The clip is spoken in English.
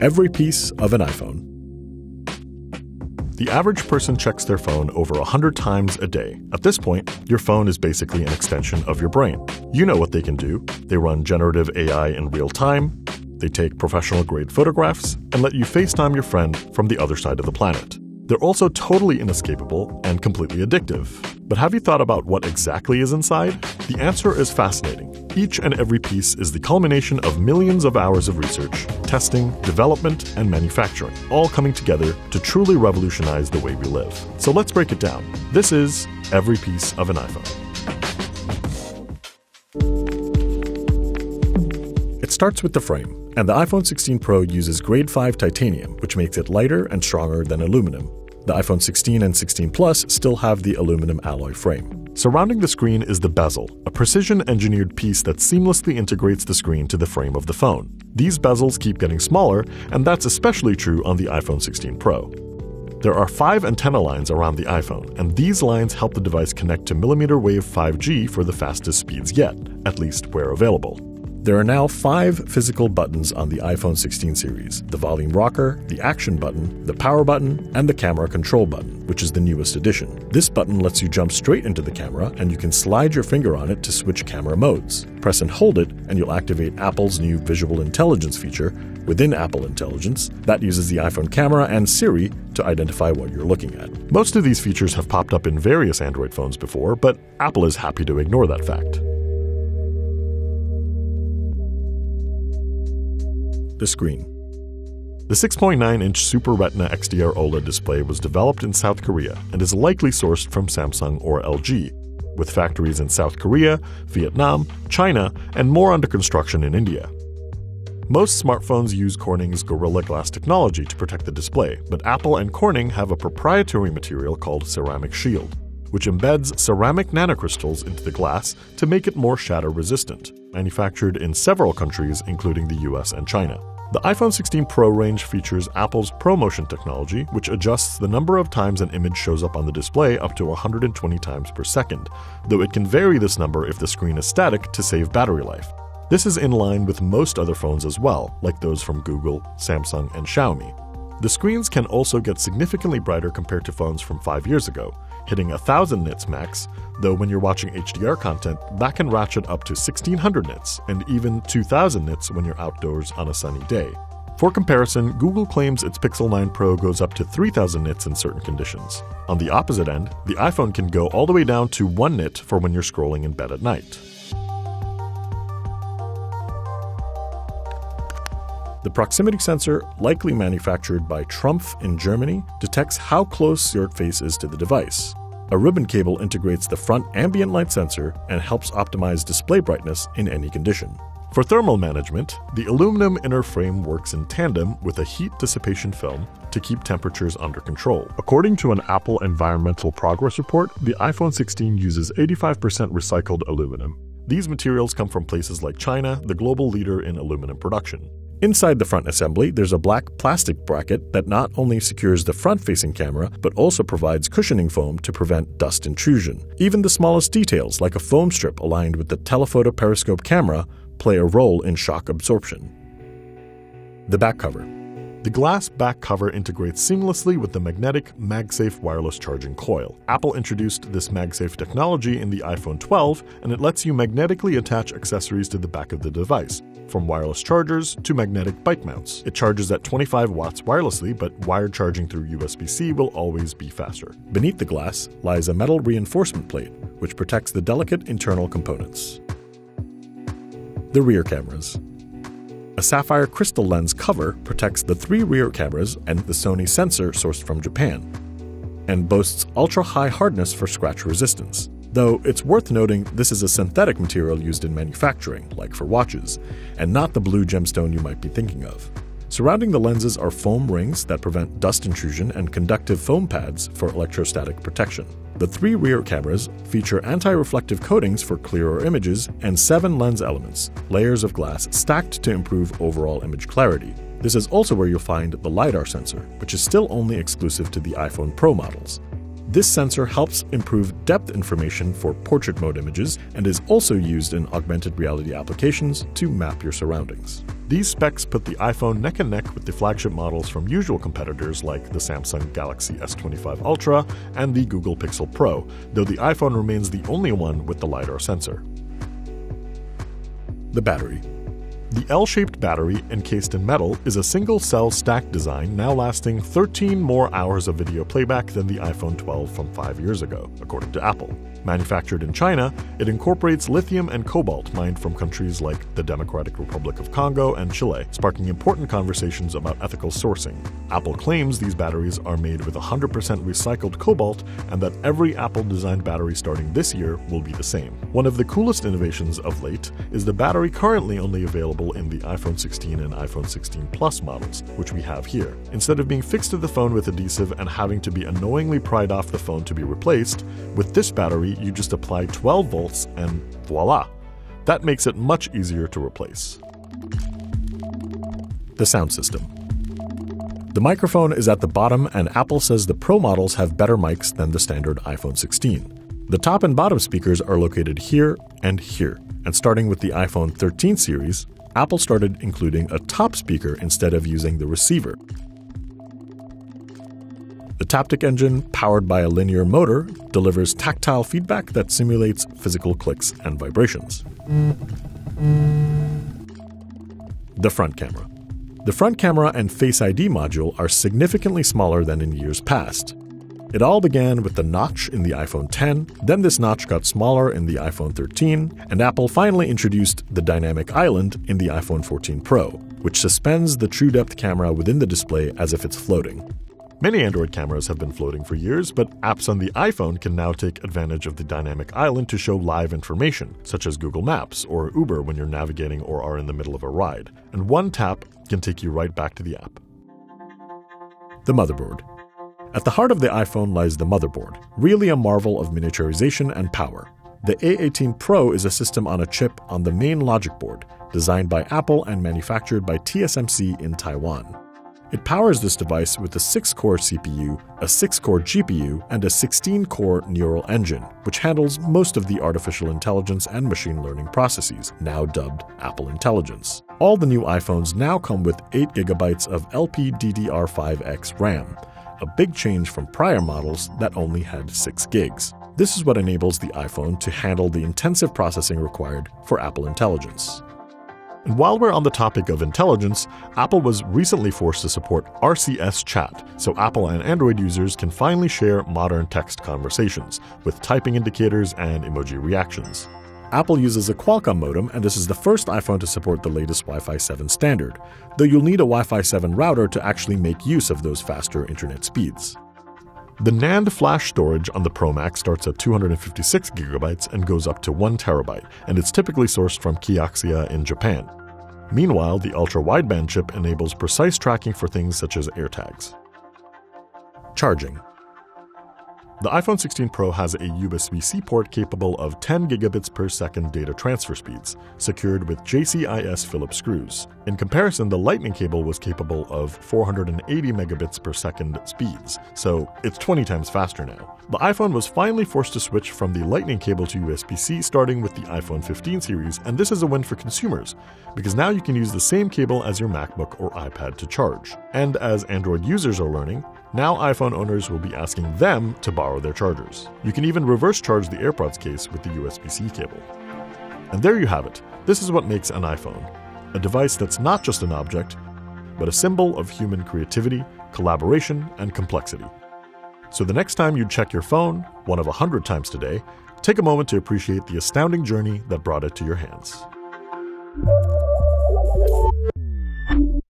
every piece of an iPhone. The average person checks their phone over 100 times a day. At this point, your phone is basically an extension of your brain. You know what they can do. They run generative AI in real time, they take professional grade photographs, and let you FaceTime your friend from the other side of the planet. They're also totally inescapable and completely addictive. But have you thought about what exactly is inside? The answer is fascinating. Each and every piece is the culmination of millions of hours of research, testing, development, and manufacturing, all coming together to truly revolutionize the way we live. So let's break it down. This is every piece of an iPhone. It starts with the frame. And the iPhone 16 Pro uses grade 5 titanium, which makes it lighter and stronger than aluminum. The iPhone 16 and 16 Plus still have the aluminum alloy frame. Surrounding the screen is the bezel, a precision engineered piece that seamlessly integrates the screen to the frame of the phone. These bezels keep getting smaller, and that's especially true on the iPhone 16 Pro. There are five antenna lines around the iPhone, and these lines help the device connect to millimeter wave 5G for the fastest speeds yet, at least where available. There are now five physical buttons on the iPhone 16 series the volume rocker, the action button, the power button, and the camera control button, which is the newest addition. This button lets you jump straight into the camera, and you can slide your finger on it to switch camera modes. Press and hold it, and you'll activate Apple's new Visual Intelligence feature within Apple Intelligence that uses the iPhone camera and Siri to identify what you're looking at. Most of these features have popped up in various Android phones before, but Apple is happy to ignore that fact. The screen. The 6.9 inch Super Retina XDR OLED display was developed in South Korea and is likely sourced from Samsung or LG, with factories in South Korea, Vietnam, China, and more under construction in India. Most smartphones use Corning's Gorilla Glass technology to protect the display, but Apple and Corning have a proprietary material called Ceramic Shield, which embeds ceramic nanocrystals into the glass to make it more shatter resistant manufactured in several countries, including the US and China. The iPhone 16 Pro range features Apple's ProMotion technology, which adjusts the number of times an image shows up on the display up to 120 times per second, though it can vary this number if the screen is static to save battery life. This is in line with most other phones as well, like those from Google, Samsung, and Xiaomi. The screens can also get significantly brighter compared to phones from five years ago, hitting 1000 nits max, though when you're watching HDR content, that can ratchet up to 1600 nits and even 2000 nits when you're outdoors on a sunny day. For comparison, Google claims its Pixel 9 Pro goes up to 3000 nits in certain conditions. On the opposite end, the iPhone can go all the way down to 1 nit for when you're scrolling in bed at night. The proximity sensor, likely manufactured by Trumpf in Germany, detects how close your face is to the device. A ribbon cable integrates the front ambient light sensor and helps optimize display brightness in any condition. For thermal management, the aluminum inner frame works in tandem with a heat dissipation film to keep temperatures under control. According to an Apple Environmental Progress Report, the iPhone 16 uses 85% recycled aluminum. These materials come from places like China, the global leader in aluminum production. Inside the front assembly, there's a black plastic bracket that not only secures the front facing camera, but also provides cushioning foam to prevent dust intrusion. Even the smallest details, like a foam strip aligned with the telephoto periscope camera, play a role in shock absorption. The back cover. The glass back cover integrates seamlessly with the magnetic MagSafe wireless charging coil. Apple introduced this MagSafe technology in the iPhone 12, and it lets you magnetically attach accessories to the back of the device, from wireless chargers to magnetic bike mounts. It charges at 25 watts wirelessly, but wired charging through USB C will always be faster. Beneath the glass lies a metal reinforcement plate, which protects the delicate internal components. The rear cameras. A sapphire crystal lens cover protects the three rear cameras and the Sony sensor sourced from Japan, and boasts ultra high hardness for scratch resistance. Though it's worth noting this is a synthetic material used in manufacturing, like for watches, and not the blue gemstone you might be thinking of. Surrounding the lenses are foam rings that prevent dust intrusion and conductive foam pads for electrostatic protection. The three rear cameras feature anti reflective coatings for clearer images and seven lens elements, layers of glass stacked to improve overall image clarity. This is also where you'll find the LiDAR sensor, which is still only exclusive to the iPhone Pro models. This sensor helps improve depth information for portrait mode images and is also used in augmented reality applications to map your surroundings. These specs put the iPhone neck and neck with the flagship models from usual competitors like the Samsung Galaxy S25 Ultra and the Google Pixel Pro, though the iPhone remains the only one with the LiDAR sensor. The battery. The L shaped battery, encased in metal, is a single cell stack design now lasting 13 more hours of video playback than the iPhone 12 from five years ago, according to Apple. Manufactured in China, it incorporates lithium and cobalt mined from countries like the Democratic Republic of Congo and Chile, sparking important conversations about ethical sourcing. Apple claims these batteries are made with 100% recycled cobalt and that every Apple designed battery starting this year will be the same. One of the coolest innovations of late is the battery currently only available in the iPhone 16 and iPhone 16 Plus models, which we have here. Instead of being fixed to the phone with adhesive and having to be annoyingly pried off the phone to be replaced, with this battery you just apply 12 volts and voila! That makes it much easier to replace. The sound system. The microphone is at the bottom, and Apple says the Pro models have better mics than the standard iPhone 16. The top and bottom speakers are located here and here, and starting with the iPhone 13 series, Apple started including a top speaker instead of using the receiver. The Taptic engine, powered by a linear motor, delivers tactile feedback that simulates physical clicks and vibrations. The front camera. The front camera and Face ID module are significantly smaller than in years past. It all began with the notch in the iPhone 10, then this notch got smaller in the iPhone 13, and Apple finally introduced the dynamic island in the iPhone 14 Pro, which suspends the true depth camera within the display as if it's floating. Many Android cameras have been floating for years, but apps on the iPhone can now take advantage of the dynamic island to show live information, such as Google Maps or Uber when you're navigating or are in the middle of a ride. And one tap can take you right back to the app. The motherboard. At the heart of the iPhone lies the motherboard, really a marvel of miniaturization and power. The A18 Pro is a system on a chip on the main logic board, designed by Apple and manufactured by TSMC in Taiwan. It powers this device with a 6 core CPU, a 6 core GPU, and a 16 core neural engine, which handles most of the artificial intelligence and machine learning processes, now dubbed Apple Intelligence. All the new iPhones now come with 8GB of LPDDR5X RAM, a big change from prior models that only had 6 gigs. This is what enables the iPhone to handle the intensive processing required for Apple Intelligence. And while we're on the topic of intelligence, Apple was recently forced to support RCS chat, so Apple and Android users can finally share modern text conversations with typing indicators and emoji reactions. Apple uses a Qualcomm modem, and this is the first iPhone to support the latest Wi Fi 7 standard, though you'll need a Wi Fi 7 router to actually make use of those faster internet speeds. The NAND flash storage on the Pro Max starts at 256 gigabytes and goes up to 1 terabyte, and it's typically sourced from Kioxia in Japan. Meanwhile, the ultra wideband chip enables precise tracking for things such as AirTags. Charging. The iPhone 16 Pro has a USB C port capable of 10 gigabits per second data transfer speeds, secured with JCIS Phillips screws. In comparison, the Lightning cable was capable of 480 megabits per second speeds, so it's 20 times faster now. The iPhone was finally forced to switch from the Lightning cable to USB C starting with the iPhone 15 series, and this is a win for consumers, because now you can use the same cable as your MacBook or iPad to charge. And as Android users are learning, now iPhone owners will be asking them to borrow their chargers. You can even reverse charge the AirPods case with the USB C cable. And there you have it. This is what makes an iPhone a device that's not just an object, but a symbol of human creativity, collaboration, and complexity. So the next time you check your phone, one of a hundred times today, take a moment to appreciate the astounding journey that brought it to your hands.